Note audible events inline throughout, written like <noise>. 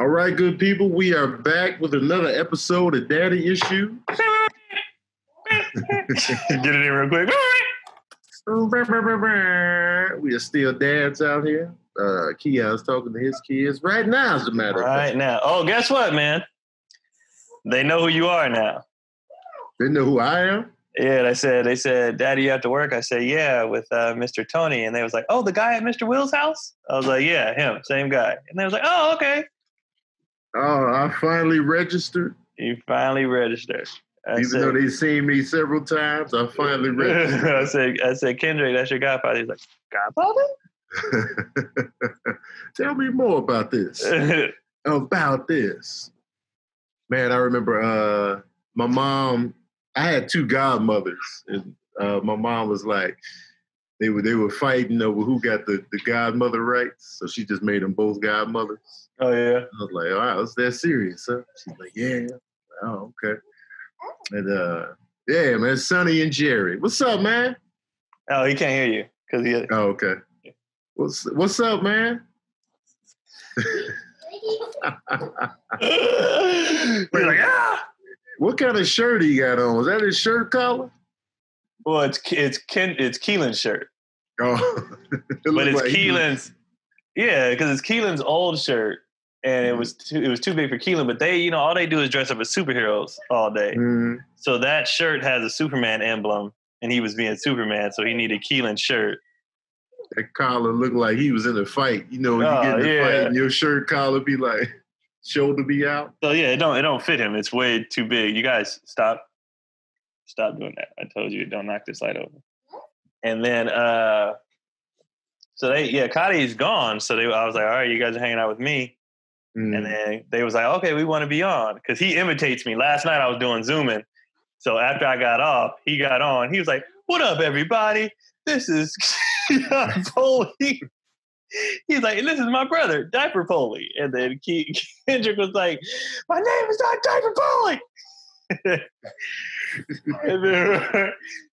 All right, good people, we are back with another episode of Daddy Issue. <laughs> Get it in real quick. <laughs> We are still dads out here. Uh, Keon's talking to his kids right now, as a matter of fact. Right now. Oh, guess what, man? They know who you are now. They know who I am. Yeah, they said, they said, Daddy, you have to work. I said, Yeah, with uh, Mr. Tony. And they was like, Oh, the guy at Mr. Will's house? I was like, Yeah, him, same guy. And they was like, Oh, okay. Oh, I finally registered. You finally registered. I Even said, though they've seen me several times, I finally registered. <laughs> I said, I said, Kendrick, that's your godfather. He's like, Godfather? <laughs> Tell me more about this. <laughs> About this. Man, I remember uh, my mom. I had two godmothers, and uh, my mom was like, they were they were fighting over who got the, the godmother rights. So she just made them both godmothers. oh, yeah. I was like, wow, it's that serious, huh? She's like, yeah. Oh, okay. And uh, yeah, man, Sonny and Jerry. What's up, man? Oh, he can't hear you because he. Oh, okay. What's what's up, man? <laughs> Like, ah. what kind of shirt he got on? Was that his shirt collar? Well, it's it's Ken, it's Keelan's shirt, Oh, <laughs> It but it's like Keelan's. Yeah, because it's Keelan's old shirt, and it was too, it was too big for Keelan. But they, you know, all they do is dress up as superheroes all day. Mhm. So that shirt has a Superman emblem, and he was being Superman, so he needed Keelan's shirt. That collar looked like he was in a fight. You know, when Oh, you get in a yeah. fight and your shirt collar be like <laughs> shoulder be out. So yeah, it don't it don't fit him. It's way too big. You guys stop, stop doing that. I told you don't knock this light over. And then uh, so they yeah, Cotty's gone. So they I was like, all right, you guys are hanging out with me. Mm. And then they was like, okay, we want to be on because he imitates me. Last night I was doing zooming. So after I got off, he got on. He was like, "What up, everybody? This is <laughs> Polee." He's like, "This is my brother, Diaper Polee." And then Ke- <laughs> Kendrick was like, "My name is not Diaper Polee." And, then,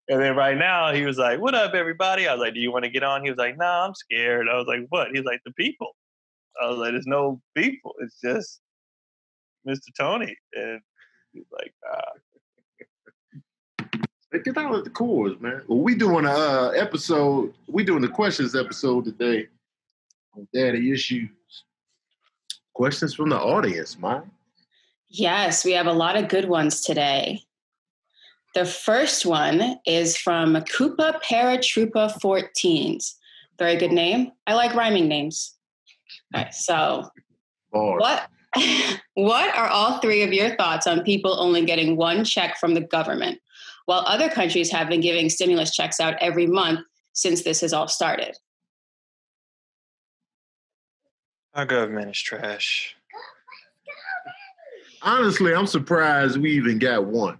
and then right now he was like, "What up, everybody?" I was like, "Do you want to get on?" He was like, "No, I'm scared." I was like, "What?" He's like, "The people." I was like, "There's no people. It's just Mr. Tony." And he's like, "Ah." Get out of the chorus, man. Well, we doing a uh, episode. We doing the questions episode today on Daddy Issues. Questions from the audience, man. Yes, we have a lot of good ones today. The first one is from Koopa Paratroopa 14s. Very good name. I like rhyming names. All right, so Bars. what <laughs> what are all three of your thoughts on people only getting one check from the government while other countries have been giving stimulus checks out every month since this has all started? "Our government is trash." Honestly, I'm surprised we even got one.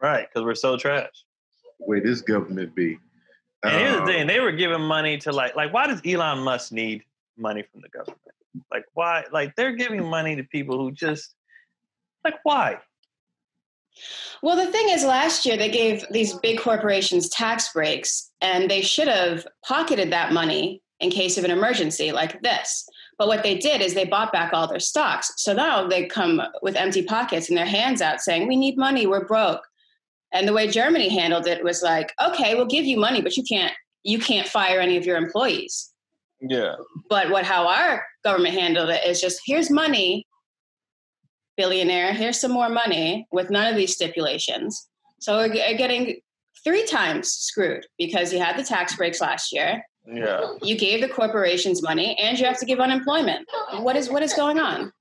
Right, because we're so trash. Way this government be. And here's the Uh, thing: they were giving money to like, like, why does Elon Musk need money from the government? Like, why? Like, they're giving money to people who just, like, why? Well, the thing is, last year they gave these big corporations tax breaks, and they should have pocketed that money in case of an emergency like this. But what they did is they bought back all their stocks. So now they come with empty pockets and their hands out saying, We need money, we're broke. And the way Germany handled it was like, okay, we'll give you money, but you can't you can't fire any of your employees. Yeah, But what how our government handled it is just here's money, billionaire, here's some more money with none of these stipulations. So we're getting three times screwed because you had the tax breaks last year, yeah. you gave the corporations money, and you have to give unemployment. What is what is going on?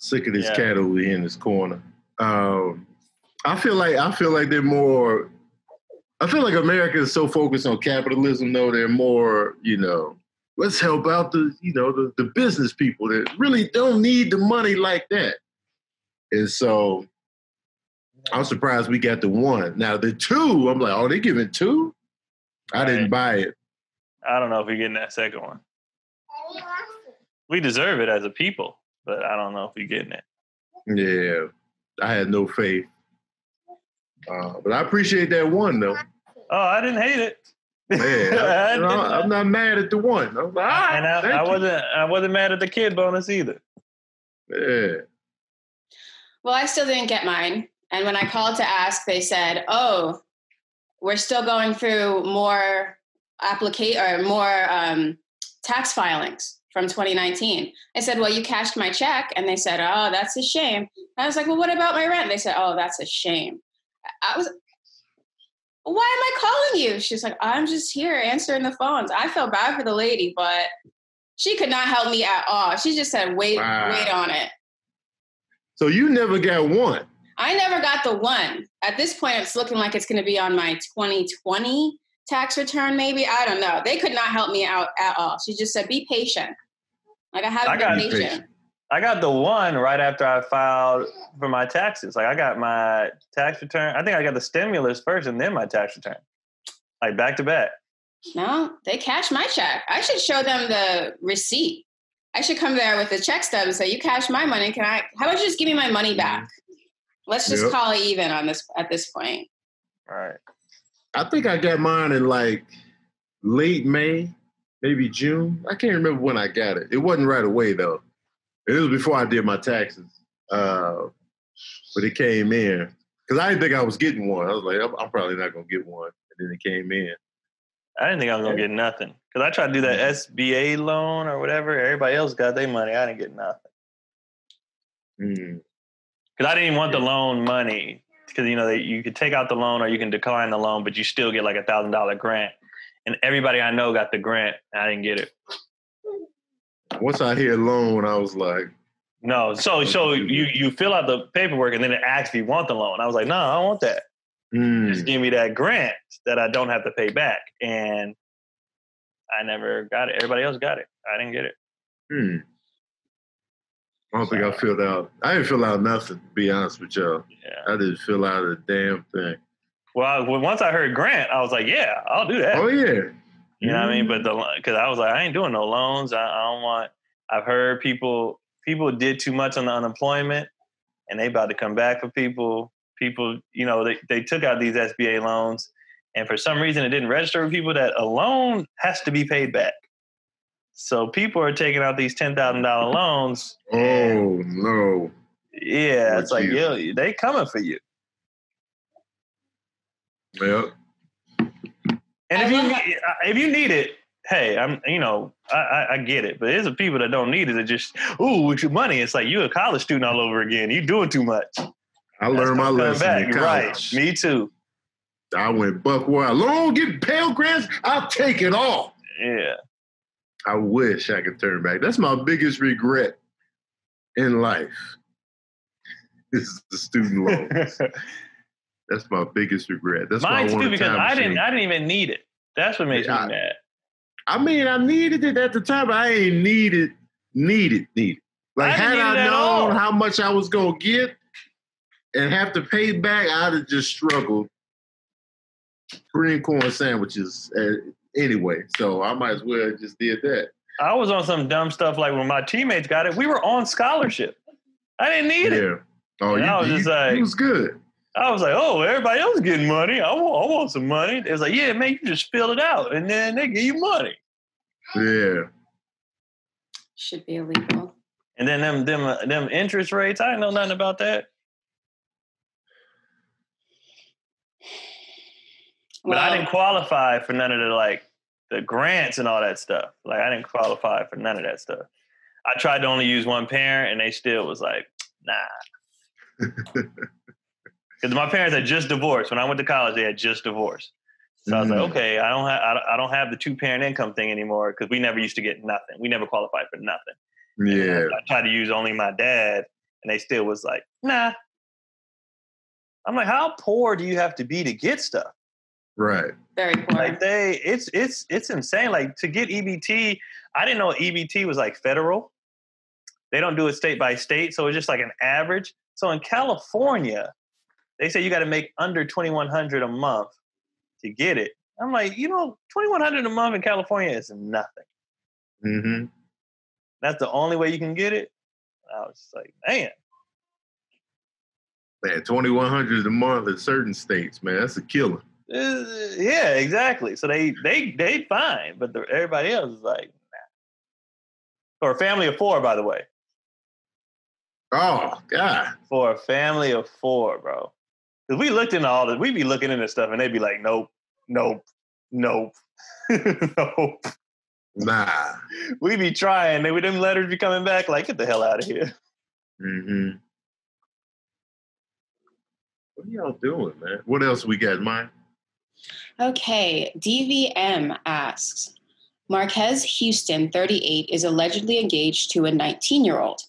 sick of this Yeah. cat over here in this corner. Um, I feel like I feel like they're more. I feel like America is so focused on capitalism, though they're more, you know, let's help out the, you know, the, the business people that really don't need the money like that. And so I'm surprised we got the one. Now the two, I'm like, oh, they giving two? I didn't buy it. I don't know if we're getting that second one. We deserve it as a people, but I don't know if we're getting it. Yeah, I had no faith. Uh, but I appreciate that one though. Oh, I didn't hate it. Man, <laughs> I, I you know, did I'm not mad at the one. I'm like, ah, and I, I wasn't I wasn't mad at the kid bonus either. Yeah. Well, I still didn't get mine. And when I called to ask, they said, "Oh, we're still going through more applicate or more um, tax filings from 2019." I said, "Well, you cashed my check," and they said, "Oh, that's a shame." I was like, "Well, what about my rent?" They said, "Oh, that's a shame." I was, "Why am I calling you?" She's like, "I'm just here answering the phones." I felt bad for the lady, but she could not help me at all. She just said, "Wait, Wow. wait on it." So you never got one. I never got the one. At this point, it's looking like it's going to be on my 2020 tax return, maybe. I don't know. They could not help me out at all. She just said, be patient. Like, I I haven't got been patient. patient. I got the one right after I filed for my taxes. Like I got my tax return. I think I got the stimulus first and then my tax return. Like back to back. No, they cashed my check. I should show them the receipt. I should come there with the check stub and say, you cashed my money. Can I, how about you just give me my money back? Let's just Yep. call it even on this, at this point. All right. I think I got mine in like late May, maybe June. I can't remember when I got it. It wasn't right away though. It was before I did my taxes. Uh, but it came in because I didn't think I was getting one. I was like, I'm, I'm probably not gonna get one, and then it came in. I didn't think I was gonna get nothing because I tried to do that SBA loan or whatever. Everybody else got their money. I didn't get nothing Mm. Because I didn't even want the loan money because you know they, you could take out the loan or you can decline the loan, but you still get like a thousand dollar grant. And everybody I know got the grant. And I didn't get it. Once I hear loan, I was like, No, so so you you fill out the paperwork and then it asks if you want the loan. I was like, no, I don't want that. mm. Just give me that grant that I don't have to pay back. And I never got it. Everybody else got it. I didn't get it. Hmm. I don't think I filled out. I didn't fill out nothing. To be honest with y'all, Yeah. I didn't fill out a damn thing. Well, I, once I heard grant, I was like, yeah, I'll do that. Oh yeah, You know what I mean? Mm-hmm. But the because I was like, I ain't doing no loans. I, I don't want. I've heard people people did too much on the unemployment, and they about to come back for people. People, you know, they they took out these SBA loans, and for some reason, it didn't register with people that a loan has to be paid back. So people are taking out these ten thousand dollar <laughs> loans. Oh no. Yeah, it's like you- yo, they coming for you. Well, And I if you love need, if you need it, hey, I'm you know I, I, I get it, but there's some people that don't need it. That just ooh with your money, it's like you're a college student all over again. You doing too much. I learned my lesson back, in you're right? Me too. I went buck wild. Long get Pell Grants, I'll take it all. Yeah, I wish I could turn back. That's my biggest regret in life. <laughs> Is the student loan. <laughs> That's my biggest regret. That's why mine I too because time I didn't machine. I didn't even need it. That's what makes Yeah, I- me mad. I mean, I needed it at the time, but I ain't needed, needed, needed. Like I had need I it at all. known how much I was gonna get and have to pay back, I'd have just struggled. Green corn sandwiches uh, anyway, so I might as well just did that. I was on some dumb stuff like when my teammates got it. We were on scholarship. I didn't need it. Oh, And you, I was you, just like- you was good. I was like, oh, everybody else getting money. I want, I want some money. It was like, yeah, man, you just fill it out and then they give you money. Yeah. Should be illegal. And then them them uh, them interest rates, I didn't know nothing about that. But I didn't qualify for none of the like the grants and all that stuff. Like I didn't qualify for none of that stuff. I tried to only use one parent, and they still was like, nah. <laughs> Because my parents had just divorced. When I went to college, they had just divorced. So I was Mm. like, okay, I don't have I don't- have the two parent income thing anymore because we never used to get nothing. We never qualified for nothing. Yeah. I tried to use only my dad, and they still was like, nah. I'm like, how poor do you have to be to get stuff? Right. very poor. Like they, it's it's it's insane. Like to get EBT, I didn't know EBT was like federal. They don't do it state by state, so it's just like an average. So in California, they say you got to make under twenty one hundred a month to get it. I'm like, you know, twenty one hundred a month in California is nothing. Mm-hmm. That's the only way you can get it. I was just like, man, Man, twenty one hundred a month in certain states, man, that's a killer. Uh, yeah, exactly. So they they they fine, but the, everybody else is like, nah. For a family of four, by the way. Oh God. For a family of four, bro. Because we looked into all this, we'd be looking into stuff, and they'd be like, nope, nope, nope, <laughs> nope. Nah. We be trying, and with them letters be coming back, like, get the hell out of here. Mm-hmm. What are y'all doing, man? What else we got, Mike? Okay, DVM asks Marques Houston, 38, is allegedly engaged to a 19 year old.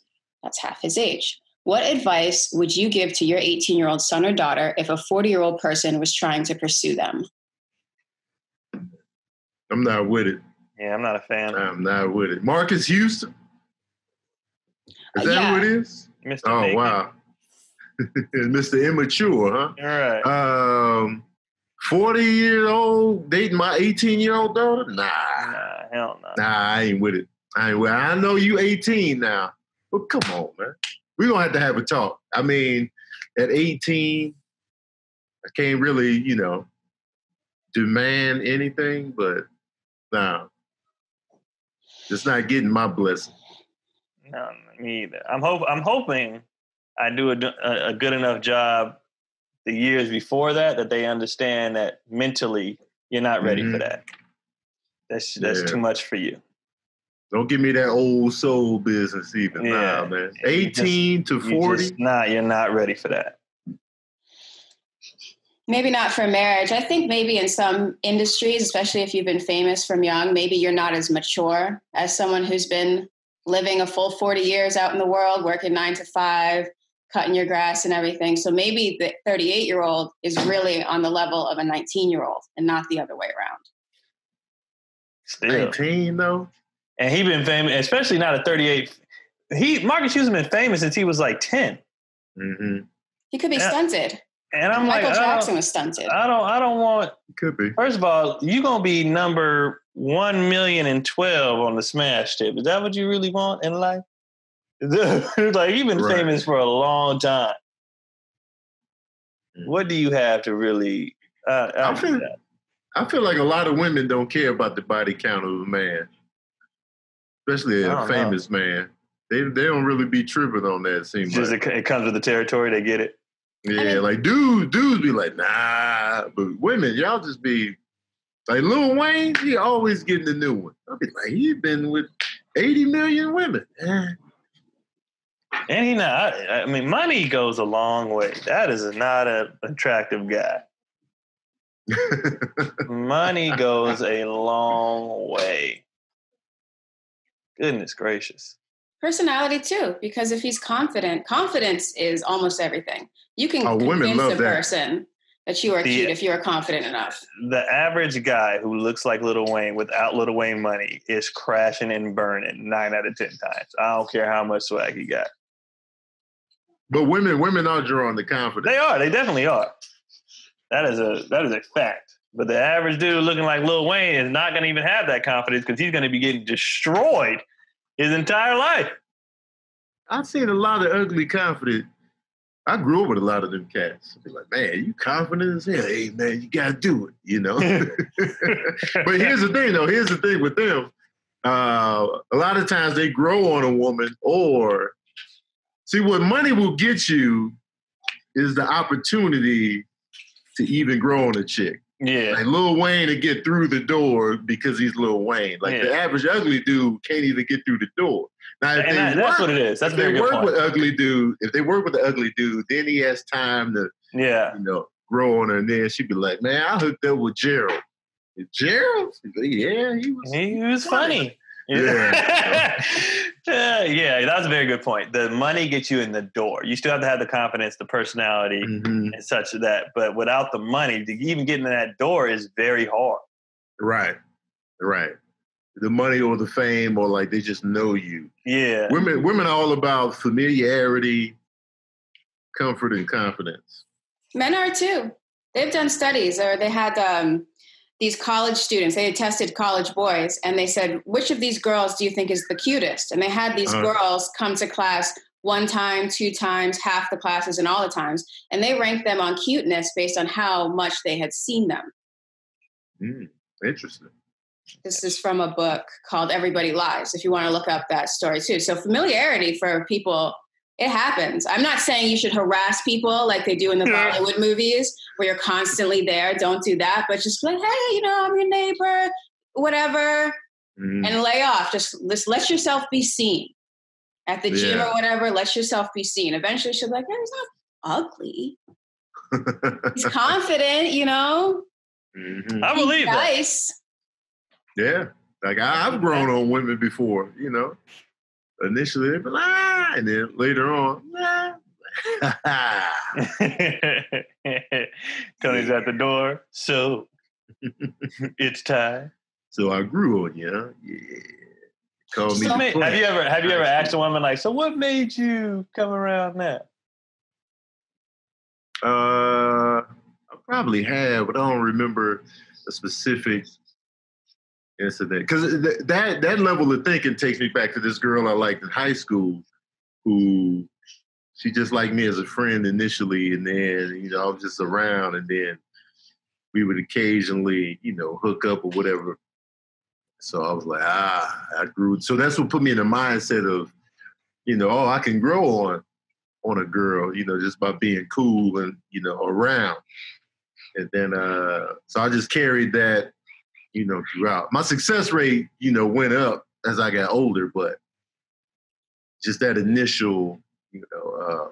That's half his age. What advice would you give to your 18 year old son or daughter if a 40 year old person was trying to pursue them? I'm not with it. Yeah, I'm not a fan. I'm not with it. Marques Houston. Is Uh, that yeah. who it is? Mr. Oh Naked. wow. <laughs> Mr. Immature, huh? All right. Um, 40 year old dating my 18 year old daughter? Nah. nah, hell no. Nah, I ain't with it. I ain't with it. I know you 18 now. But come on, man. We're gonna have to have a talk. I mean, at 18, I can't really, you know, demand anything, but nah. It's not getting my blessing. No, me either. I'm hope I'm hoping I do a, a, a good enough job the years before that that they understand that mentally you're not ready for Mhm. that. That's that's Yeah. too much for you. Don't give me that old soul business even. Yeah. Nah, man. You just- 18 to 40. just not you're not ready for that. Maybe not for marriage. I think maybe in some industries, especially if you've been famous from young, maybe you're not as mature as someone who's been living a full 40 years out in the world, working nine to five, cutting your grass and everything. So maybe the 38 year old is really on the level of a 19 year old and not the other way around. Still. 19 though. And he been famous, especially not a 38. He Marques has been famous since he was like 10. hmm He could be Yeah. stunted. And I'm Michael like, I Jackson was stunted. I don't I don't want Could be. First of all, you're gonna be number one million and twelve on the smash tip. Is that what you really want in life? <laughs> like you've been Right. famous for a long time. Mm. What do you have to really? Uh, I I feel, I feel like a lot of women don't care about the body count of a man, especially a don't know. famous man. They they don't really be tripping on that. It seems just like. it, it comes with the territory. They get it. yeah, mean- like dudes, dudes be like, nah, but women, y'all just be like Lil Wayne. He always getting the new one. I'll be like, he been with eighty million women. And he not. I, I mean, money goes a long way. That is not an attractive guy. Money <laughs> goes a long way. Goodness gracious. Personality too, because if he's confident, confidence is almost everything. You can Oh, women convince love a that. person that you are The- cute if you are confident enough. the average guy who looks like Lil Wayne without Lil Wayne money is crashing and burning nine out of ten times. I don't care how much swag he got. But women, women are drawing the confidence. They are. They definitely are. That is a that is a fact. But the average dude looking like Lil Wayne is not going to even have that confidence because he's going to be getting destroyed his entire life. I've seen a lot of ugly confident. I grew up with a lot of them cats. Be like, man, you confident as hell. Hey, man, you gotta do it. You know. <laughs> <laughs> but here's the thing, though. Here's the thing with them. Uh, a lot of times they grow on a woman, or see what money will get you is the opportunity to even grow on a chick. yeah, Like Lil Wayne to get through the door because he's Lil Wayne. Like the average ugly dude can't even get through the door. Now, if and they that, work, that's what it is. That's if they very good work point. with ugly dude, if they work with the ugly dude, then he has time to, yeah, you know, grow on her. And then she'd be like, "Man, I hooked up with Gerald." Gerald? She'd be like, Yeah, he was. he was funny. Yeah. Yeah, <laughs> yeah, that's a very good point. The money gets you in the door. You still have to have the confidence, the personality, Mhm. and such that. But without the money, to even get in that door is very hard. Right, right. The money or the fame, or like they just know you. Yeah, Women, women are all about familiarity, comfort, and confidence. Men are too. They've done studies, or they had um, these college students. They had tested college boys, and they said, "Which of these girls do you think is the cutest?" And they had these Uh-huh. girls come to class one time, two times, half the classes, and all the times. And they ranked them on cuteness based on how much they had seen them. Mm, interesting. This is from a book called Everybody Lies, if you want to look up that story too. So, familiarity for people, it happens. I'm not saying you should harass people like they do in the Bollywood movies where you're constantly there. Don't do that, but just like, hey, you know, I'm your neighbor, whatever, Mm, and lay off. Just, just let yourself be seen at the gym Yeah. or whatever. Let yourself be seen. Eventually, she'll be like, hey, he's not ugly. He's <laughs> confident, you know. mhm. I believe He's that. nice. Yeah, like I, I've grown on women before. You know, initially they be like, ah, and then later on, ah. <laughs> Tony's at the door. So it's time. so I grew on you. Yeah, call me. So, the have you ever have you ever asked a woman like, so what made you come around now? Uh, I probably have, but I don't remember a specific incident because th- that that level of thinking takes me back to this girl I liked in high school, who she just liked me as a friend initially, and then you know I was just around, and then we would occasionally you know hook up or whatever. So I was like, ah, I grew. So that's what put me in the mindset of, you know, oh, I can grow on on a girl, you know, just by being cool and you know around. And then, uh, so I just carried that, you know, throughout. My success rate, you know, went up as I got older, but just that initial, you know, uh,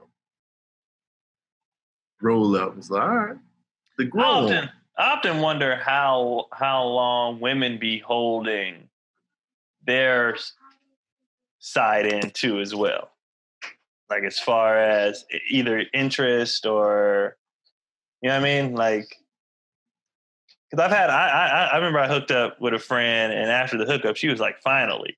roll up was like, all right, the I often, I often wonder how how long women be holding their side in too as well. Like as far as either interest or you know what I mean, like. Because I've had, I, I I remember I hooked up with a friend, and after the hookup, she was like, "Finally,"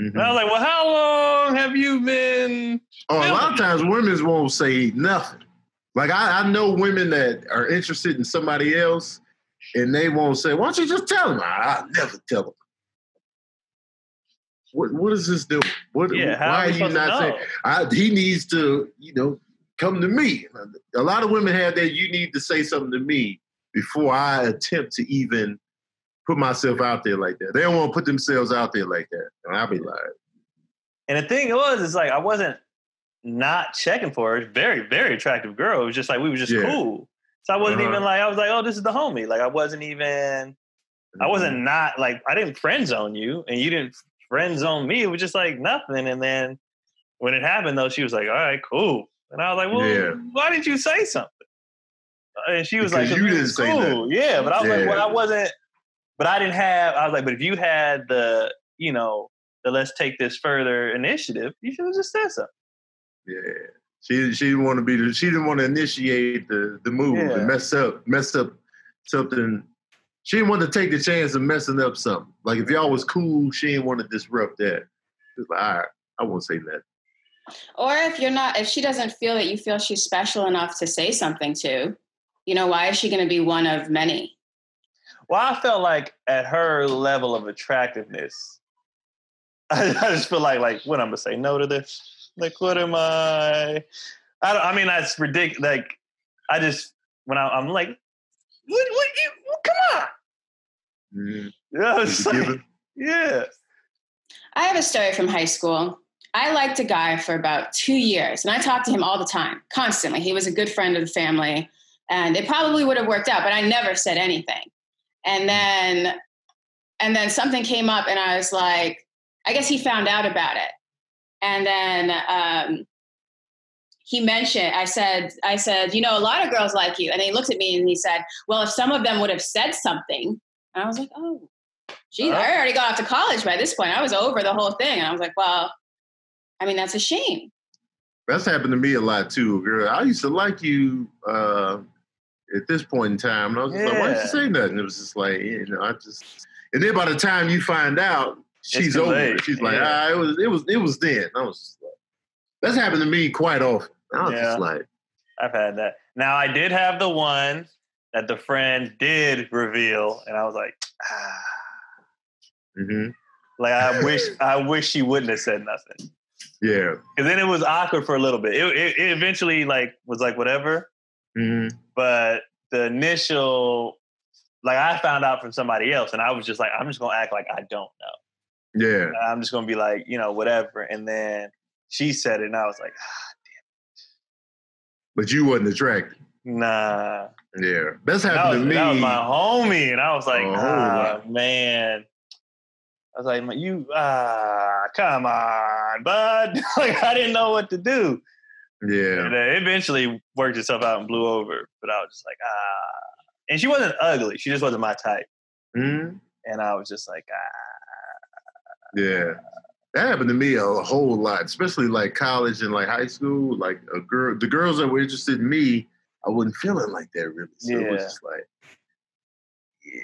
Mhm. and I was like, "Well, how long have you been?" Oh, a lot of times women won't say nothing. Like I, I know women that are interested in somebody else, and they won't say, "Why don't you just tell them?" I, I never tell them. What What is this doing? What? Yeah, why are you not saying? I, he needs to, you know, come to me. A lot of women have that. You need to say something to me before I attempt to even put myself out there like that. They don't want to put themselves out there like that. And I'll be like, And the thing was, it's like I wasn't not checking for her. Very, very attractive girl. It was just like we were just Yeah. cool. So I wasn't Uh-huh. even like I was like, oh, this is the homie. Like I wasn't even. I wasn't not like I didn't friend zone you, and you didn't friend zone me. It was just like nothing. And then when it happened, though, she was like, all right, cool. And I was like, well, Yeah. why didn't you say something? And she was Because like, you didn't was say cool. Yeah, but I was like, Yeah. well, I wasn't. But I didn't have. I was like, but if you had the, you know, the let's take this further initiative, you should have just said something. Yeah. She she didn't want to be the, she didn't want to initiate the the move Yeah. and mess up mess up something. She didn't want to take the chance of messing up something. Like if y'all was mm-hmm. cool, she didn't want to disrupt that. She was like, all right, I won't say that. Or if you're not, if she doesn't feel that you feel she's special enough to say something to, you know, why is she going to be one of many? Well, I felt like at her level of attractiveness, I, <laughs> I just feel like like what I'm gonna say no to this. Like what am I? I don't, I mean that's ridiculous. Like I just when I, I'm like, what? What? You, come on. Mhm. Yeah, Is it's like- yeah. I have a story from high school. I liked a guy for about two years, and I talked to him all the time, constantly. He was a good friend of the family, and it probably would have worked out, but I never said anything. And then, and then something came up, and I was like, I guess he found out about it. And then um, he mentioned, I said, I said, you know, a lot of girls like you. And he looked at me and he said, well, if some of them would have said something, and I was like, oh, geez, I already got off to college by this point. I was over the whole thing. And I was like, well, I mean, that's a shame. That's happened to me a lot too, girl. I used to like you uh, at this point in time, and I was just like, "Why didn't you say nothing?" It was just like, you know, I just. And then by the time you find out, she's over. late. She's like, Yeah. "Ah, it was, it was, it was then." I was. Just like, that's happened to me quite often. I was Yeah. just like, I've had that. Now I did have the one that the friend did reveal, and I was like, ah. hmm like I wish I wish she wouldn't have said nothing. Yeah. And then it was awkward for a little bit. It, it, it eventually like was like whatever. Hmm But the initial, like I found out from somebody else, and I was just like, I'm just gonna act like I don't know. Yeah. I'm just gonna be like, you know, whatever. And then she said it, and I was like, Damn! But you wasn't attracted. nah. Yeah. That's That happened was, to me. that was my homie, and I was like, Oh, ah, man. I was like, you, ah, come on, bud. <laughs> like I didn't know what to do. Yeah. And it eventually worked itself out and blew over. But I was just like, ah. And she wasn't ugly. She just wasn't my type. Mhm. And I was just like, ah. Yeah. That happened to me a whole lot, especially like college and like high school. Like a girl, the girls that were interested in me, I wasn't feeling like that really. So it was just like,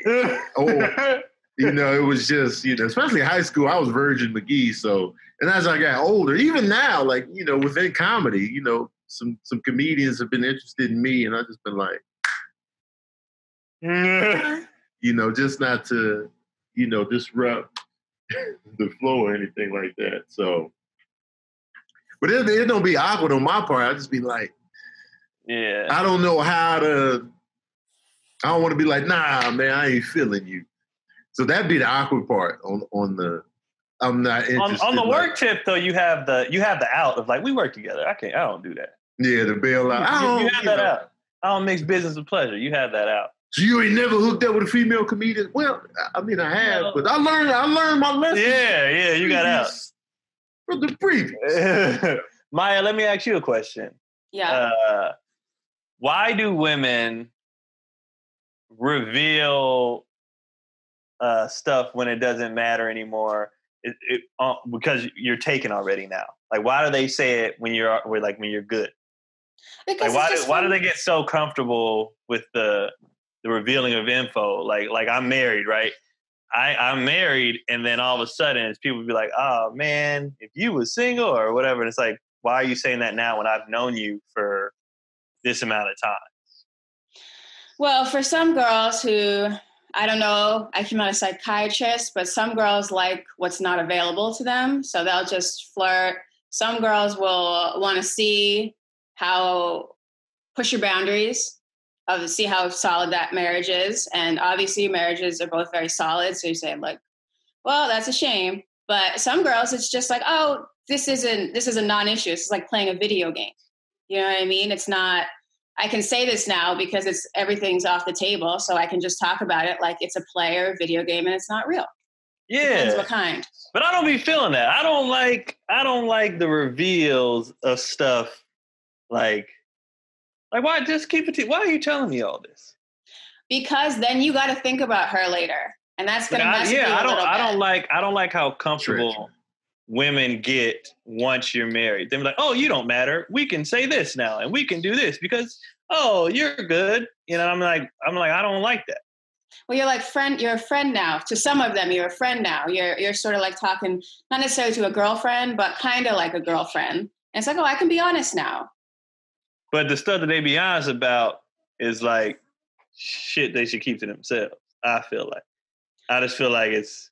yeah. <laughs> Oh. you know, it was just, you know, especially high school, I was Virgin McGee. So, and as I got older, even now, like, you know, within comedy, you know, some some comedians have been interested in me, and I've just been like, <laughs> you know, just not to, you know, disrupt <laughs> the flow or anything like that. So, but it, it don't be awkward on my part. I just be like, yeah. I don't know how to. I don't want to be like, nah, man, I ain't feeling you. So that'd be the awkward part on on the. I'm not on, interested. on the like- work tip though, you have the you have the out of like we work together. I can't. I don't do that. yeah, the bailout. I You, don't, you have you that know. out. I don't mix business with pleasure. You have that out. So you ain't never hooked up with a female comedian? Well, I mean, I have, but I learned. I learned my lesson. Yeah, yeah, you got out. from the previous. <laughs> Maya, let me ask you a question. Yeah. Uh, why do women reveal uh, stuff when it doesn't matter anymore? It, it, uh, because you're taken already now. Like, why do they say it when you're when, like when you're good? because Like, why do, why do they get so comfortable with the the revealing of info? Like like I'm married, right? I I'm married, and then all of a sudden, it's people be like, "Oh man, if you was single or whatever," and it's like, why are you saying that now when I've known you for this amount of time? Well, for some girls who I don't know, I'm not a psychiatrist, but some girls like what's not available to them, so they'll just flirt. Some girls will want to see how push your boundaries of see how solid that marriage is, and obviously marriages are both very solid. So you say like, well, that's a shame. But some girls, it's just like, oh, this isn't this is a non-issue. It's like playing a video game. You know what I mean? It's not. I can say this now because it's everything's off the table, so I can just talk about it like it's a play or a video game, and it's not real. Depends Yeah, what kind. but I don't be feeling that. I don't like I don't like the reveals of stuff like like why just keep it. To, why are you telling me all this? Because then you got to think about her later, and that's going to I- mess with you yeah, a I don't. I don't like. I don't like how comfortable women get once you're married. They're like, "Oh, you don't matter. We can say this now, and we can do this because oh, you're good." You know, I'm like, I'm like, I don't like that. Well, you're like friend. You're a friend now. To some of them, you're a friend now. You're you're sort of like talking, not necessarily to a girlfriend, but kind of like a girlfriend. And it's like, oh, I can be honest now. But the stuff that they be honest about is like shit they should keep to themselves. I feel like. I just feel like it's.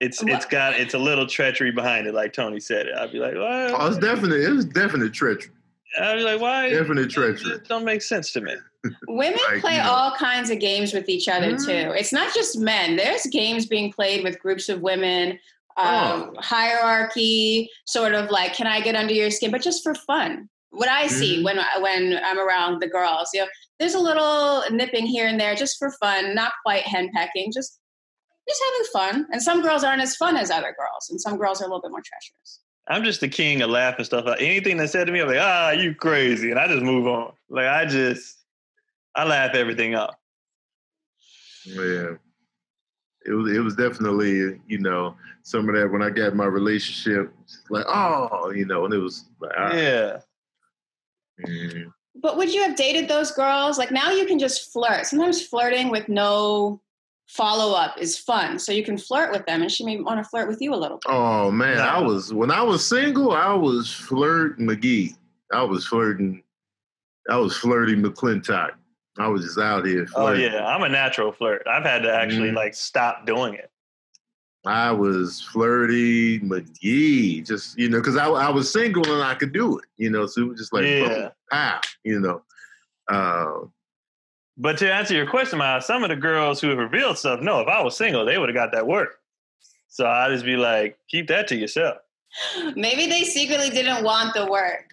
It's it's What- got it's a little treachery behind it, like Tony said it. I'd be like, well, Oh, it's definite. It was definite treachery. I'd be like, why? Definite treachery. It don't make sense to me. <laughs> Women Like, play you know. all kinds of games with each other Mhm. too. It's not just men. There's games being played with groups of women. Um, Oh. Hierarchy, sort of like, can I get under your skin? But just for fun. What I see Mhm. when I- when I'm around the girls, you know, there's a little nipping here and there, just for fun. Not quite henpecking, just just having fun. And some girls aren't as fun as other girls, and some girls are a little bit more treacherous. I'm just the king of laughing stuff out. Anything that said to me, I'm like, ah, you crazy. And I just move on. Like I just I laugh everything up. Yeah. It was it was definitely, you know, some of that when I got my relationship, like, oh, you know, and it was like, ah, Yeah. mm, But would you have dated those girls? Like now you can just flirt. Sometimes flirting with no follow up is fun. So you can flirt with them and she may want to flirt with you a little bit. Oh man, No. I was when I was single, I was flirt McGee. I was flirting, I was flirting McClintock. I was just out here Oh yeah. I'm a natural flirt. I've had to actually Mhm. like stop doing it. I was flirty, McGee, just you know, because I, I was single and I could do it, you know. So it was just like, Yeah. pow, you know. Uh, But to answer your question, Miles, some of the girls who have revealed stuff, no, if I was single, they would have got that work. So I just be like, keep that to yourself. <gasps> Maybe they secretly didn't want the work.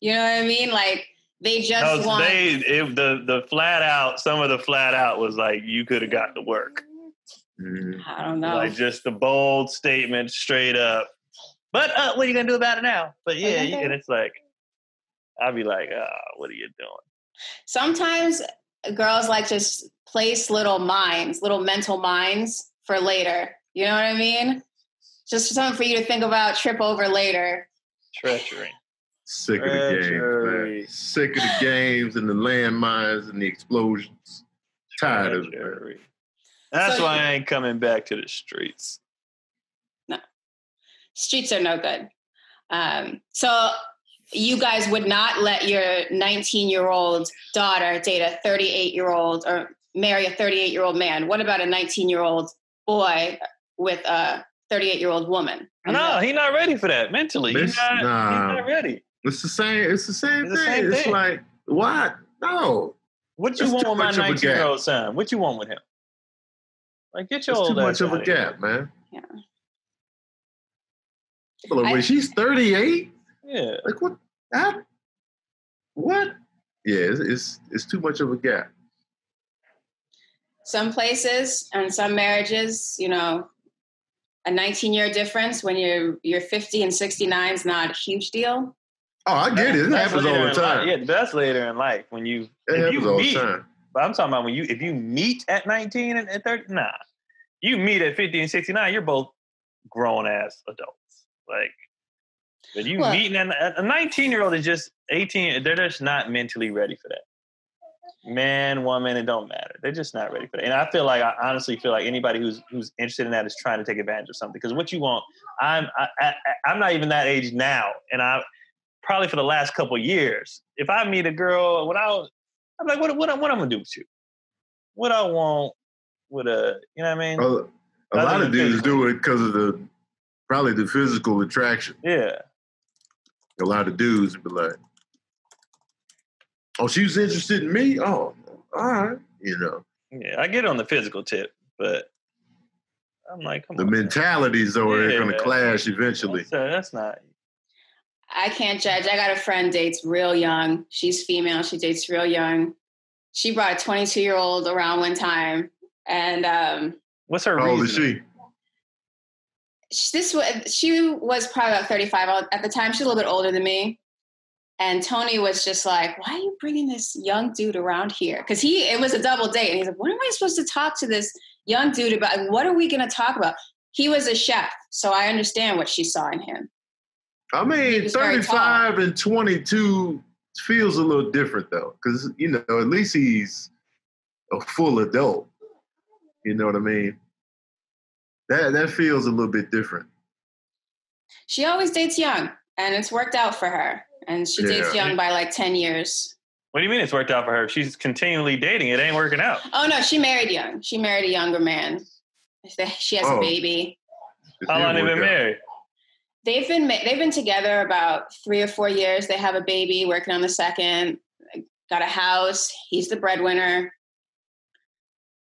You know what I mean? Like they just No, want. they it, the the flat out, some of the flat out was like you could have got the work. mm, I don't know. Like just the bold statement straight up. But uh, what are you gonna do about it now? But yeah, Okay. and it's like I'd be like, ah, what are you doing? Sometimes girls like to place little mines, little mental mines for later. You know what I mean? Just something for you to think about, trip over later. Treachery. sick of the games, man. Sick of the games and the landmines and the explosions. Tired of it. man. Treachery. That's So- why I ain't coming back to the streets. No. Streets are no good. Um, so you guys would not let your 19 year old daughter date a 38 year old or marry a 38 year old man. What about a 19 year old boy with a 38 year old woman? No, he's not ready for that mentally. He's not, nah. he's not ready. It's the same. It's the same It's the thing. same it's like what? No, What you That's want with my much of a 19 year old son? What you want with him? Like, get your it's old too much ass of a outta here. gap, man. Yeah. Well, I- wait, she's thirty-eight. Yeah. Like what? How? What? Yeah, it's, it's it's too much of a gap. Some places and some marriages, you know, a 19 year difference when you're you're 50 and 69 is not a huge deal. Oh, I get it. It That's happens all the time. life. Yeah, but that's later in life when you It if happens you all meet. the time. But I'm talking about when you if you meet at 19 and at 30. Nah, you meet at 50 and 69. You're both grown ass adults. Like, but you Well- meeting a 19 year old is just 18. They're just not mentally ready for that. Man, woman, it don't matter. They're just not ready for that. And I feel like I honestly feel like anybody who's who's interested in that is trying to take advantage of something. Because what you want, I'm I, I, I'm not even that age now, and I probably for the last couple of years. If I meet a girl, when I was, I'm like, what what what I'm gonna do with you? What I want with a, you know what I mean? A, a Other lot of dudes physical. do it because of the probably the physical attraction. Yeah. A lot of dudes would be like, "Oh, she was interested in me. Oh, all right." You know, Yeah, I get on the physical tip, but I'm like, come the on. man. mentalities though are going to clash eventually. That's, uh, that's not. I can't judge. I got a friend dates real young. She's female. She dates real young. She brought a 22 year old around one time, and um, What's her How old is reason? she? This was she was probably about 35 at the time. She's a little bit older than me. And Tony was just like, "Why are you bringing this young dude around here?" Because he it was a double date, and he's like, "What am I supposed to talk to this young dude about? What are we going to talk about?" He was a chef, so I understand what she saw in him. I mean, 35 and 22 feels a little different though, because you know, at least he's a full adult. You know what I mean? That that feels a little bit different. She always dates young, and it's worked out for her. And she dates young by like 10 years. What do you mean it's worked out for her? She's continually dating. It ain't working out. Oh no, she married young. She married a younger man. She has Oh. a baby. It How did long they been married? They've been ma- they've been together about three or four years. They have a baby, working on the second. Got a house. He's the breadwinner.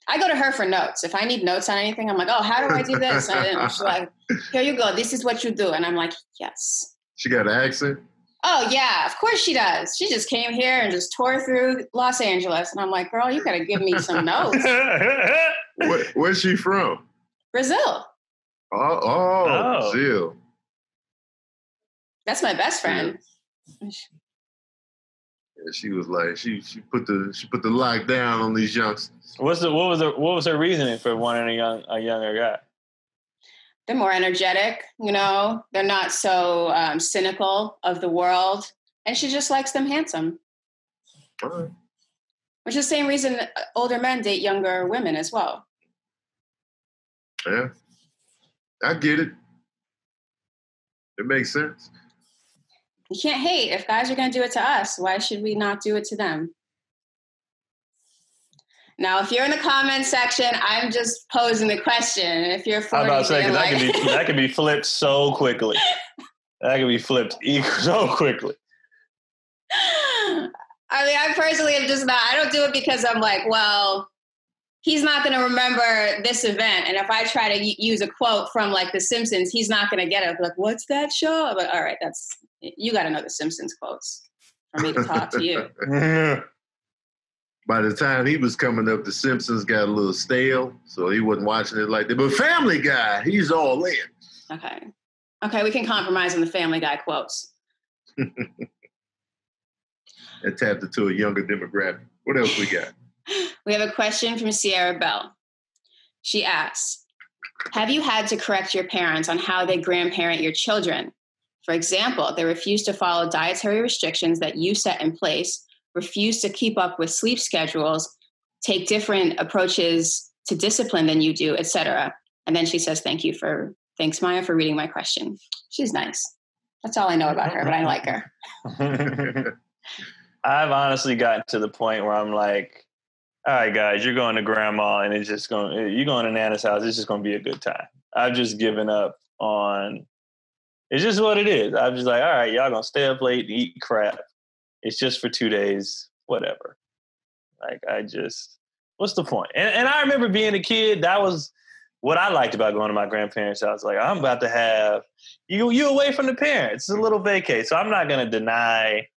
I go to her for notes. If I need notes on anything, I'm like, "Oh, how do I do this?" And she's like, "Here you go. This is what you do." And I'm like, "Yes." She got an accent. Oh yeah, of course she does. She just came here and just tore through Los Angeles, and I'm like, "Girl, you got to give me some notes." <laughs> Where, where's she from? Brazil. Oh, oh, Oh. Brazil. That's my best friend. Yeah, she was like, she she put the she put the lockdown on these youngsters. What's the what was the what was her reasoning for wanting a young a younger guy? They're more energetic, you know. They're not so um, cynical of the world, and she just likes them handsome. All right. Which is the same reason uh, older men date younger women as well. Yeah, I get it. It makes sense. You can't hate if guys are going to do it to us. Why should we not do it to them? Now, if you're in the comment section, I'm just posing the question. If you're 40, I'm about to say like, that can be that can be flipped so quickly. <laughs> That can be flipped so quickly. I mean, I personally am just not. I don't do it because I'm like, well, he's not going to remember this event, and if I try to use a quote from like The Simpsons, he's not going to get it. Like, what's that show? I'm like, all right, that's you got to know The Simpsons quotes for me to talk to you. <laughs> By the time he was coming up, The Simpsons got a little stale, so he wasn't watching it like that. But Family Guy, he's all in. Okay, okay, we can compromise on the Family Guy quotes. <laughs> And tapped into a younger demographic. What else we got? <laughs> We have a question from Sierra Bell. She asks Have you had to correct your parents on how they grandparent your children? For example, they refuse to follow dietary restrictions that you set in place, refuse to keep up with sleep schedules, take different approaches to discipline than you do, etc. And then she says, Thank you for, thanks, Maye, for reading my question. She's nice. That's all I know about her, but I like her. <laughs> I've honestly gotten to the point where I'm like, all right, guys, you're going to grandma and it's just going, you're going to Nana's house. It's just going to be a good time. I've just given up on, it's just what it is. I'm just like, all right, y'all to stay up late and eat crap. It's just for two days, whatever. Like, I just, what's the point? And, and I remember being a kid, that was what I liked about going to my grandparents' house. Like, I'm about to have you, you away from the parents. It's a little vacay. So I'm not to deny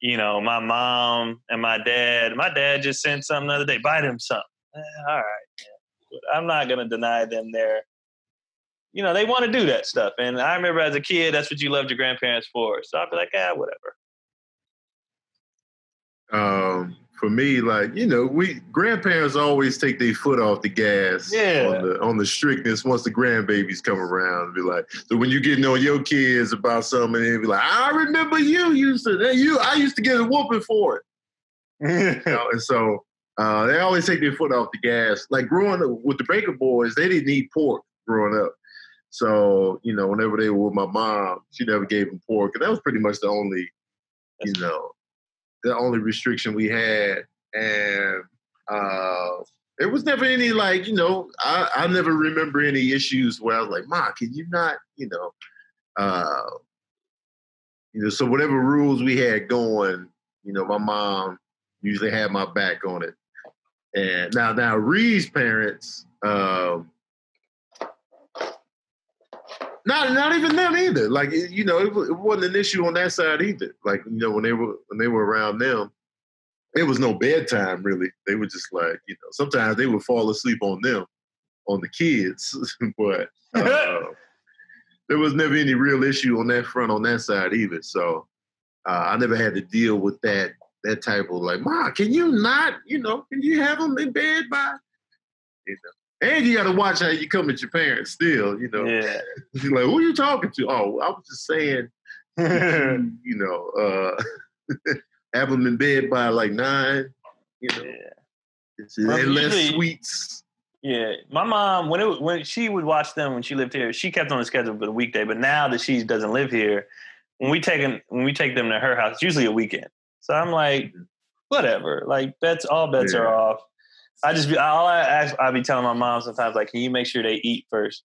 you know, my mom and my dad. My dad just sent something the other day. Buy them something. Eh, all right, I'm not gonna deny them their. You know, they want to do that stuff, and I remember as a kid, that's what you loved your grandparents for. So I'd be like, ah, whatever. Um, for me, like you know, we grandparents always take their foot off the gas Yeah. on the on the strictness once the grandbabies come around. Be like, so when you getting on your kids about something, they be like, I remember you used to that you I used to get a whooping for it. You know, and so uh, they always take their foot off the gas. Like growing up with the Baker Boys, they didn't eat pork growing up. So you know, whenever they were with my mom, she never gave them pork, and that was pretty much the only, you know, the only restriction we had. And uh, it was never any like, you know, I, I never remember any issues where I was like, Mom, can you not, you know, uh, you know." So whatever rules we had going, you know, my mom usually had my back on it. And now, now Ree's parents, um, not not even them either. Like it- you know, it, it wasn't an issue on that side either. Like you know, when they were when they were around them, it was no bedtime really. They were just like you know, sometimes they would fall asleep on them, on the kids, <laughs> but <laughs> uh, there was never any real issue on that front on that side either. So uh, I never had to deal with that that type of like, Ma, can you not, you know, can you have them in bed by, you know. And you got to watch how you come at your parents still, you know. yeah. <laughs> She's like, who are you talking to? Oh, I was just saying, <laughs> you know, uh, <laughs> have them in bed by like nine, you know, yeah. and less sweets. Yeah, my mom when it was- when she would watch them when she lived here, she kept on the schedule for the weekday. But now that she doesn't live here, when we take them, when we take them to her house, it's usually a weekend. So I'm like, whatever. Like bets, all bets Yeah. are off. I just be all I ask. I be telling my mom sometimes like, can you make sure they eat first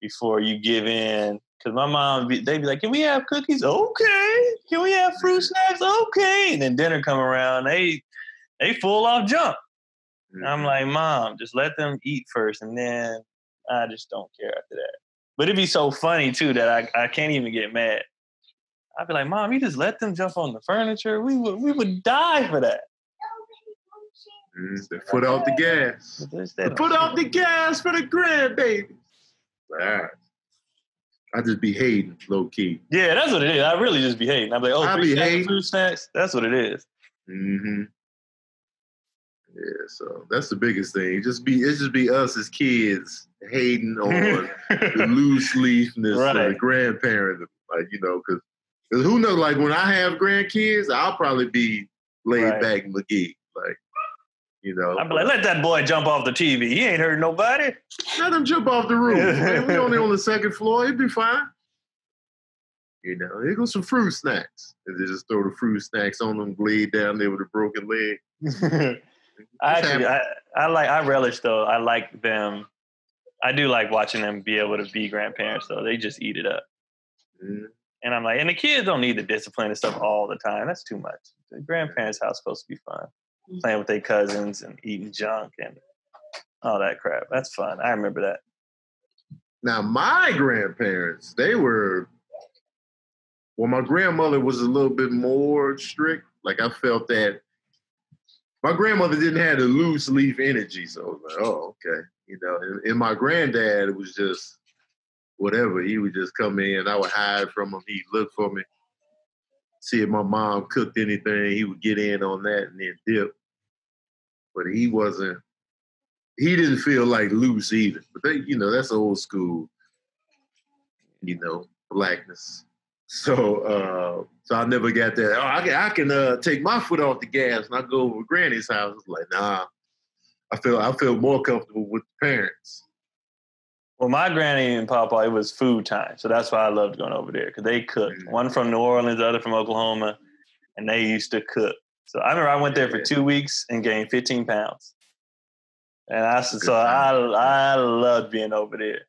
before you give in? Because my mom, be, they be like, can we have cookies? Okay. Can we have fruit snacks? Okay. And then dinner come around, they they full off jump. I'm mm-hmm. like, Mom, just let them eat first, and then I just don't care after that. But it'd be so funny too that I, I can't even get mad. I'd be like, Mom, you just let them jump on the furniture. We would we would die for that. Mm, the foot off the gas. But this- The foot off the gas for the grandbabies. All right. I just be hating low key. Yeah, that's what it is. I really just be hating. I'm like, oh, I free be snacks, hating. fruit snacks. That's what it is. Mm-hmm. Yeah, so that's the biggest thing. Just be it just be us as kids hating on <laughs> the loose leafness of the Right. grandparent, like you know, because who knows? Like when I have grandkids, I'll probably be laid Right. back McGee, like you know. Be like, let that boy jump off the TV. He ain't hurt nobody. Let him jump off the roof. <laughs> man. We only on the second floor. He'd be fine. You know, here goes some fruit snacks. And they just throw the fruit snacks on them, bleed down there with a broken leg. <laughs> I actually, I, I like, I relish though. I like them. I do like watching them be able to be grandparents though. They just eat it up. Mhm. And I'm like, and the kids don't need the discipline and stuff all the time. That's too much. The grandparents' house is supposed to be fun. Mhm. Playing with their cousins and eating junk and all that crap. That's fun. I remember that. Now, my grandparents, they were, well, my grandmother was a little bit more strict. Like, I felt that my grandmother didn't have the loose leaf energy. So I was like, oh, okay. You know, and, and my granddad was just whatever. He would just come in, and I would hide from him. He'd look for me, see if my mom cooked anything. He would get in on that and then dip. But he wasn't, he didn't feel like loose either. But they, you know, that's old school, you know, blackness. So, uh, so I never got that. Oh, I can, I can uh, take my foot off the gas and I go over to Granny's house. Like, nah. I feel, I feel more comfortable with the parents. Well, my granny and papa, it was food time. So that's why I loved going over there because they cooked. Mhm. One from New Orleans, the other from Oklahoma, and they used to cook. So I remember I went there for two weeks and gained 15 pounds. And I said, so I. I loved being over there.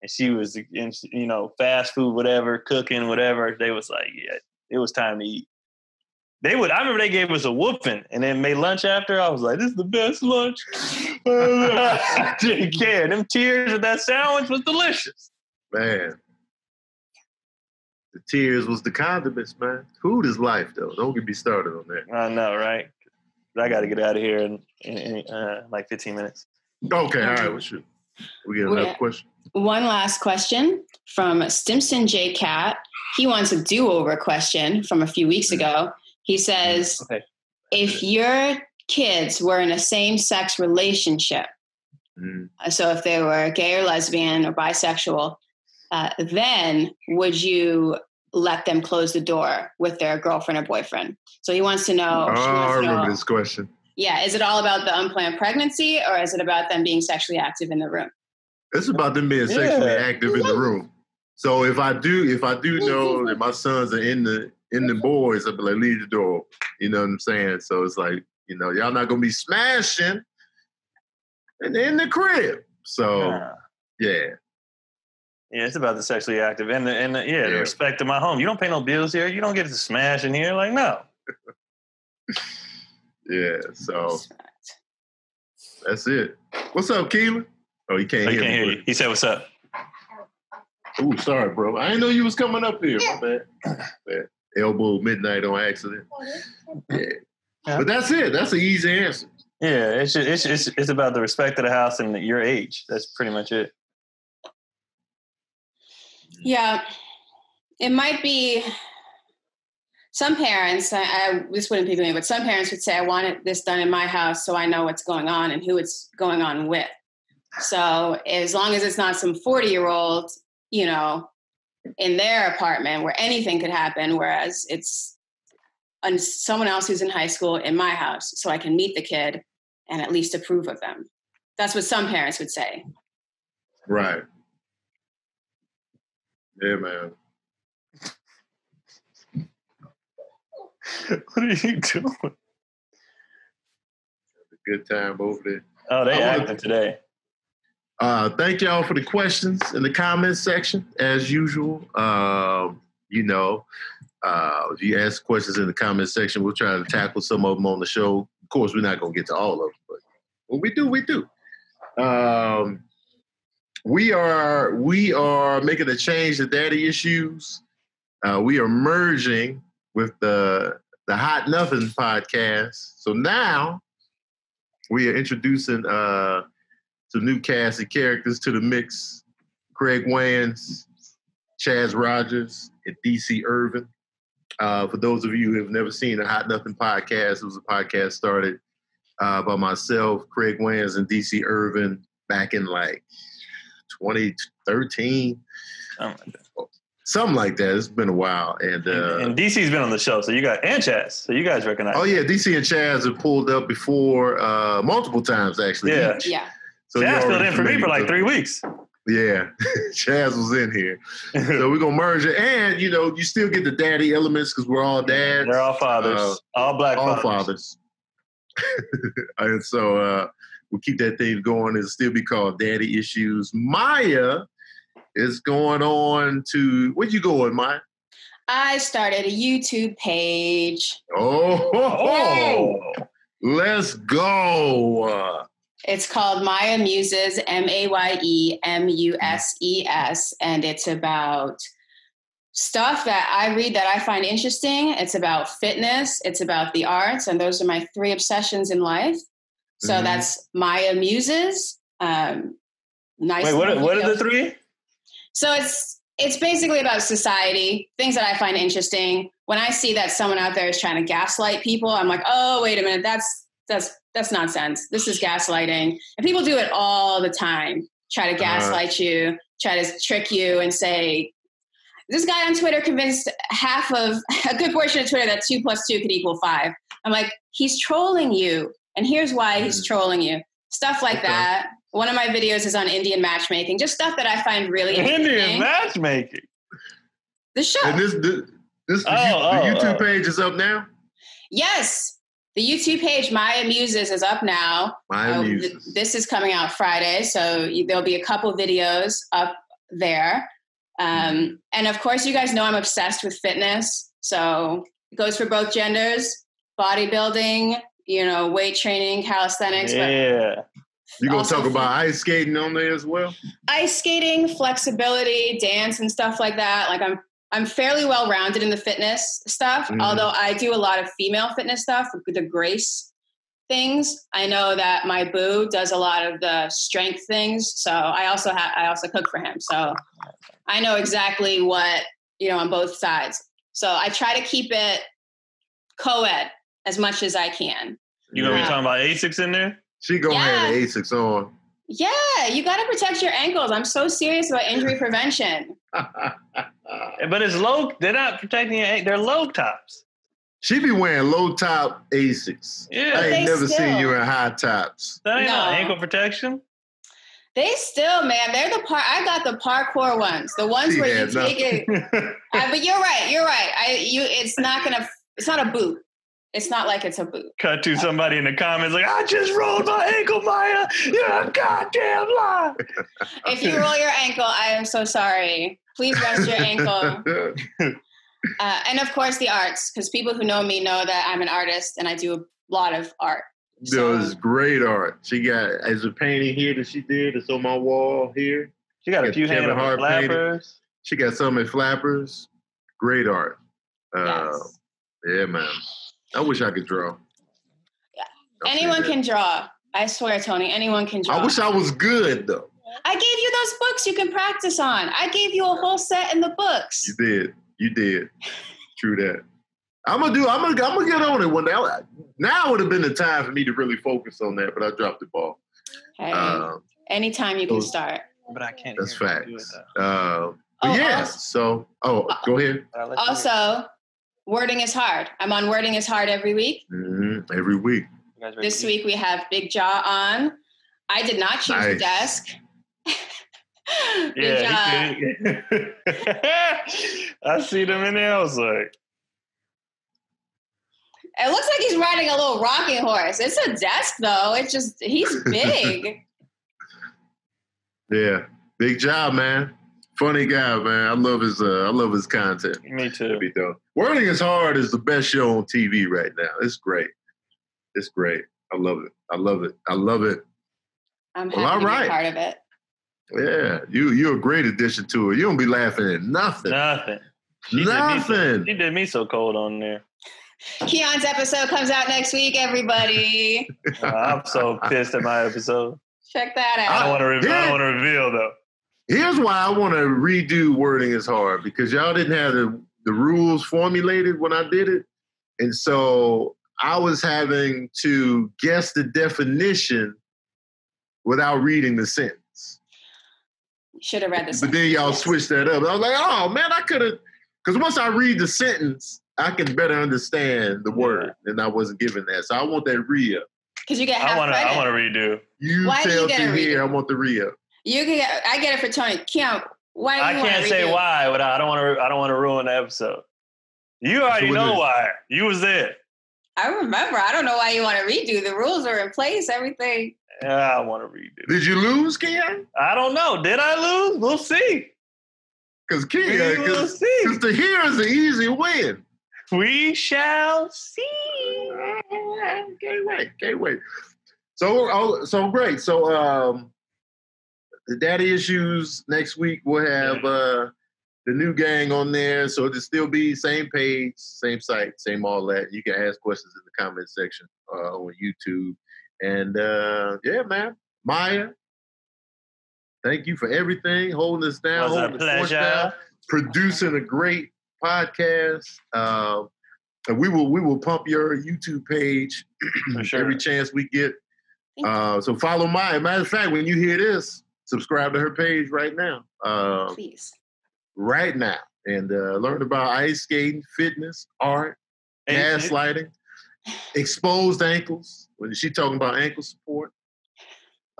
And she was, in, you know, fast food, whatever, cooking, whatever. They was like, yeah, it was time to eat. They would. I remember they gave us a whooping and then made lunch after. I was like, "This is the best lunch." I <laughs> didn't care. Them tears of that sandwich was delicious. Man. The tears was the condiments, man. Food is life, though. Don't get me started on that. I know, right? But I got to get out of here in, in, in uh, like 15 minutes. Okay, all right. Well, shoot. We get another Yeah. question. One last question from Stimson J. Cat. He wants a do over question from a few weeks ago. He says, Okay. if your kids were in a same sex relationship, Mm. uh, so if they were gay or lesbian or bisexual, uh, then would you let them close the door with their girlfriend or boyfriend? So he wants to know. Oh, I wants to remember know- this question. Yeah, is it all about the unplanned pregnancy or is it about them being sexually active in the room? It's about them being sexually Yeah. active in the room. So if I do, if I do know that my sons are in the in the boys, I'll be like, leave the door. You know what I'm saying? So it's like, you know, y'all not gonna be smashing in, in the crib. So yeah, yeah, it's about the sexually active and the, and the, yeah, the respect of my home. You don't pay no bills here. You don't get to smash in here. Like, no. <laughs> yeah. So that's it. What's up, Keelan? Oh, he can't oh, I hear can't me. hear you. He said, "What's up?" Ooh, sorry, bro. I didn't know you was coming up here. My bad. <clears throat> bad. Elbow midnight on accident. Yeah. Yeah. But that's it. That's an easy answer. Yeah, it's just, it's it's it's about the respect of the house and your age. That's pretty much it. Yeah, it might be. Some parents, I, I this wouldn't be me, but some parents would say, "I want it, this done in my house, so I know what's going on and who it's going on with." So as long as it's not some forty-year-old, you know, in their apartment where anything could happen, whereas it's on someone else who's in high school in my house, so I can meet the kid and at least approve of them. That's what some parents would say. Right. Yeah, man. <laughs> what are you doing? A good time over there. Oh, they I wanna- acting today. Uh, thank y'all for the questions in the comments section, as usual. Um, you know, uh, if you ask questions in the comment section, we'll try to tackle some of them on the show. Of course, we're not going to get to all of them, but when we do, we do. Um, we are we are making a change to daddy issues. Uh, we are merging with the the Hot Nothin' podcast. So now we are introducing uh, some new cast of characters to the mix. Craig Wayans, Chaz Rogers, and DC Irvin. Uh, for those of you who have never seen the Hot Nothin' podcast, it was a podcast started uh, by myself, Craig Wayans, and DC Irvin back in like 2013, Oh my God. something like that. It's been a while, and uh, and DC's been on the show, so you got and Chaz, so you guys recognize. oh yeah, DC and Chaz have pulled up before uh, multiple times actually. Yeah. each. Yeah. So you're Chaz filled in for me for like three weeks. Them. Yeah, <laughs> Chaz was in here. so we're gonna merge it, and you know, you still get the daddy elements because we're all dads, They're all fathers, Uh, all black all fathers. fathers. <laughs> and so uh, we'll keep that thing going. It'll still be called Daddy Issues. Maye is going on to where'd you going, Maye? I started a YouTube page. Oh, Oh, let's go. It's called Maye Muses, M A Y E M U S E S, and it's about stuff that I read that I find interesting. It's about fitness, it's about the arts, and those are my three obsessions in life. So Mhm. that's Maye Muses. Um, nice. wait, what? Are, what are the three? So it's it's basically about society, things that I find interesting. When I see that someone out there is trying to gaslight people, I'm like, oh, wait a minute, that's that's that's nonsense. This is gaslighting, and people do it all the time. Try to Uh-huh. gaslight you, try to trick you, and say. This guy on Twitter convinced half of <laughs> a good portion of Twitter that two plus two could equal five. I'm like, he's trolling you, and here's why he's Mm. trolling you. Stuff like Okay. that. One of my videos is on Indian matchmaking, just stuff that I find really interesting. Indian matchmaking. The show. And this this, this the, Oh, You- oh, the YouTube oh. page is up now. yes. The YouTube page, Maye Muses, is up now. Maye Uh, this is coming out Friday, so there'll be a couple videos up there. Um, and of course, you guys know I'm obsessed with fitness. So it goes for both genders bodybuilding, you know, weight training, calisthenics, Yeah. You gonna talk about ice skating on there as well? ice skating, flexibility, dance, and stuff like that. Like I'm I'm fairly well rounded in the fitness stuff, Mhm. although I do a lot of female fitness stuff, the grace things. I know that my boo does a lot of the strength things, so I also have I also cook for him. So I know exactly what, you know, on both sides. So I try to keep it co-ed as much as I can. You gonna Yeah. be talking about Asics in there? She gonna have the Yeah. Asics on. Yeah, you got to protect your ankles. I'm so serious about injury prevention. <laughs> But it's low. They're not protecting your. an- They're low tops. she be wearing low top Asics. Yeah. I ain't never still- seen you in high tops. That ain't no No. ankle protection. They still, man, they're the part. I got the parkour ones, the ones She where you had take it. <laughs> Uh, but you're right. You're right. I you. It's not gonna. It's not a boot. It's not like it's a boot. Cut to somebody in the comments like, "I just rolled my ankle, Maye. You're a goddamn lie." <laughs> If you roll your ankle, I am so sorry. Please rest your ankle. <laughs> Uh, and of course, the arts, because people who know me know that I'm an artist and I do a lot of art. That was great art. She got as a painting here that she did. It's on my wall here. She got a Got few Kevin hanging up Hart painted. flappers. She got some in flappers. Great art. Uh, Yes. Yeah, man. I wish I could draw. Yeah. I'll Anyone can draw. I swear, Tony. Anyone can draw. I wish I was good though. I gave you those books you can practice on. I gave you a whole set in the books. You did. You did. True that. I'm gonna do. I'm gonna. I'm gonna get on it one day. I- Now would have been the time for me to really focus on that, but I dropped the ball. Hey, Um, anytime you can start. But I can't. that's hear her do it, facts. Uh, but Oh, yeah. also- So, oh, go ahead. But I'll let you Also, wording is hard. I'm on wording is hard every week. hmm Every week. You guys ready This week we have Big Jah on. I did not choose the desk. <laughs> Big Yeah, Jaw. <laughs> I see them in there. I was like, It looks like he's riding a little rocking horse. It's a desk though. It's just he's <laughs> big. Yeah. Big job, man. Funny guy, man. I love his. Uh, I love his content. me too. To be done. Wording is hard is the best show on TV right now. It's great. It's great. I love it. I love it. I love it. I'm Well, happy to alright. be part of it. Yeah, you you're a great addition to it. You don't be laughing at nothing. Nothing. She did so- Nothing. She did me so cold on there. Keon's episode comes out next week, everybody. <laughs> Uh, I'm so pissed at my episode. Check that out. I out. don't want to. Re- I Yeah. don't want to reveal though. Here's why I want to redo wording is hard because y'all didn't have the, the rules formulated when I did it. And so I was having to guess the definition without reading the sentence. Should have read the sentence. But then y'all switched that up. I was like, oh man, I could have because once I read the sentence, I can better understand the word. And I wasn't given that. So I want that re-up. because you get half I want to. credit. I want to redo. You Why do tell get to here. I want the re-up. You can get. I get it for Tony. Keon, why I can't say redo? why, but I don't want to. I don't want to ruin the episode. You already So know it- why. You was there. I remember. I don't know why you want to redo. The rules are in place. Everything. Yeah, I want to redo. Did you lose, Keon? I don't know. Did I lose? We'll see. Because We Keon, will because see. the here is an easy win. We shall see. Can't wait, can't wait. So, oh, so great. So, um, the daddy issues next week. We'll have uh, the new gang on there. So it'll still be same page, same site, same all that. You can ask questions in the comment section uh, on YouTube. And uh, yeah, man, Maye, thank you for everything, holding us down, Was holding the fort pleasure. down, producing a great podcast. Uh, and we will we will pump your YouTube page <clears throat> sure. every chance we get. Uh, so follow Maye. Matter of fact, when you hear this, subscribe to her page right now. Uh, Please. right now, and uh, learn about ice skating, fitness, art, Asics. gaslighting, exposed ankles. When she talking about ankle support.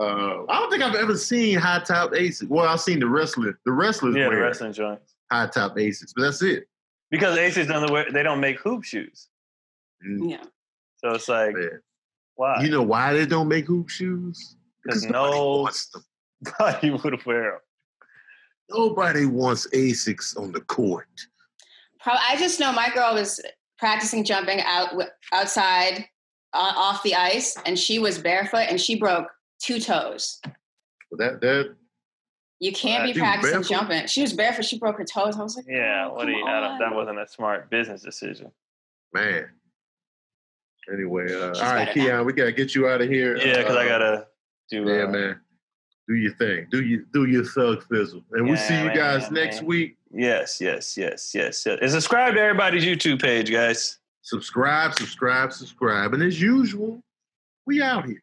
Uh, I don't think I've ever seen high top Asics. Well, I've seen the wrestler, the wrestlers Yeah, the wrestling joints. high top Asics, but that's it. Because Asics don't wear, they don't make hoop shoes. Mm, Yeah. So it's like, man. why? You know why they don't make hoop shoes? Because nobody no wants them. Body would wear them. Nobody wants Asics on the court. I just know my girl was practicing jumping out w- outside uh, off the ice, and she was barefoot, and she broke two toes. But that that You can't Wow. be practicing barefoot? jumping. She was barefoot. She broke her toes. I was like, Yeah, oh, what do you? come I that wasn't a smart business decision. man. Anyway, uh, all right, better now. Keon, we gotta get you out of here. Yeah, because I Uh, gotta do. Yeah, uh, man. Do your thing. Do you do your thug fizzle. And we'll see you guys man, next man. week. Yes, yes, yes, yes, yes. And subscribe to everybody's YouTube page, guys. Subscribe, subscribe, subscribe. And as usual, we out here.